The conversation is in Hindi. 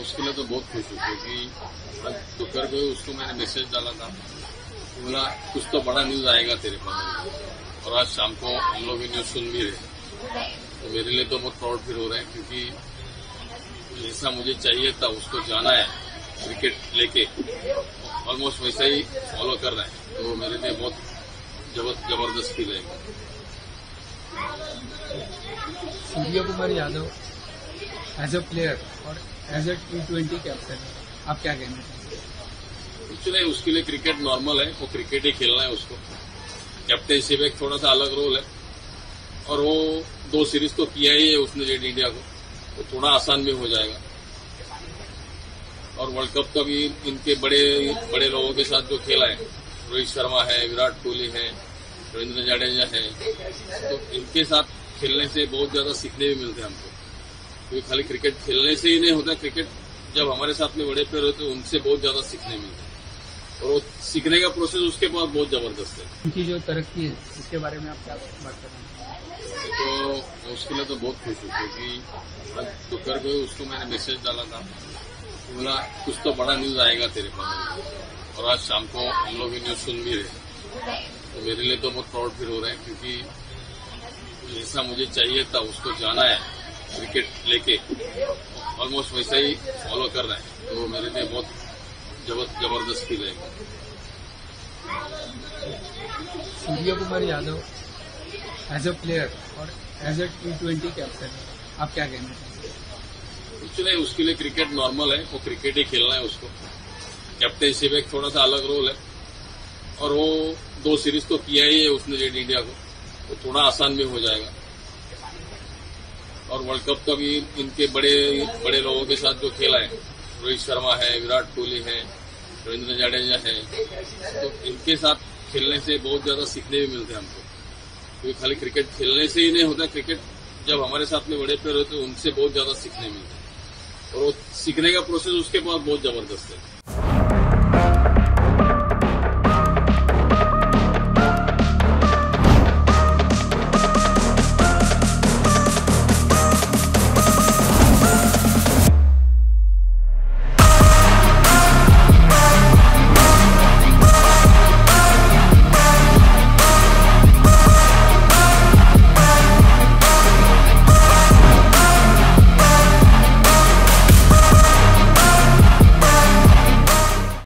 उसके लिए तो बहुत खुश हूँ, क्योंकि आज दोपहर को ही उसको मैंने मैसेज डाला था। बोला, कुछ तो बड़ा न्यूज़ आएगा तेरे पास। और आज शाम को हम लोग ये न्यूज़ सुन भी रहे तो मेरे लिए तो बहुत प्राउड फील हो रहा है, क्योंकि जैसा मुझे चाहिए था, उसको जाना है क्रिकेट लेके। ऑलमोस्ट वैसा ही फॉलो कर रहा है। तो मेरे लिए बहुत ज़बरदस्त फील है। Surya Kumar Yadav as a player और as a T twenty captain आप क्या कहना चाहेंगे? कुछ नहीं उसके लिए क्रिकेट नॉर्मल है, वो क्रिकेट ही खेलना है उसको। कैप्टनशिप एक थोड़ा सा अलग रोल है। और वो दो सीरीज़ तो किया ही है उसने जेड इंडिया को। तो थोड़ा आसान भी हो जाएगा। और वर्ल्ड कप का भी इनके बड़े बड़े लोगों के साथ जो खेला है, रोहित शर्मा है, विराट कोहली है, रविंद्र जाडेजा है तो इनके साथ खेलने से बहुत ज़्यादा सीखने भी मिलते हैं हमको। क्योंकि खाली क्रिकेट खेलने से ही नहीं होता। क्रिकेट जब हमारे साथ में बड़े प्लेयर होते हैं उनसे बहुत ज़्यादा सीखने मिलता है। और वो सीखने का प्रोसेस उसके पास बहुत ज़बरदस्त है। उनकी जो तरक्की है इसके बारे में आप क्या बात कर रहे हैं? तो उसके लिए तो बहुत खुश हूँ क्योंकि आज दोपहर को ही उसको मैंने मैसेज डाला था। बोला कुछ तो बड़ा न्यूज़ आएगा तेरे पास। और आज शाम को हम लोग न्यूज़ सुन भी रहे तो मेरे लिए तो बहुत प्राउड फील हो रहा है क्योंकि जैसा मुझे चाहिए था उसको जाना है। क्रिकेट लेके ऑलमोस्ट वैसा ही फॉलो कर रहा है। तो मेरे लिए बहुत जबर, ज़बरदस्त फील है Surya Kumar Yadav as a player और as a T twenty captain आप क्या कहना चाहेंगे? कुछ नहीं उसके लिए क्रिकेट नॉर्मल है वो क्रिकेट ही खेलना है उसको। कैप्टनशिप एक थोड़ा सा अलग रोल है। और वो दो सीरीज़ तो किया ही है उसने जेड इंडिया को। तो थोड़ा आसान भी हो जाएगा। और वर्ल्ड कप का भी इनके बड़े बड़े लोगों के साथ जो खेला है, रोहित शर्मा है, विराट कोहली है, रविंद्र जाडेजा है तो इनके साथ खेलने से बहुत ज़्यादा सीखने भी मिलते हैं हमको। क्योंकि खाली क्रिकेट खेलने से ही नहीं होता, क्रिकेट जब हमारे साथ में बड़े प्लेयर होते हैं, उनसे बहुत ज़्यादा सीखने मिलता है। और वो सीखने का प्रोसेस उसके पास बहुत ज़बरदस्त है।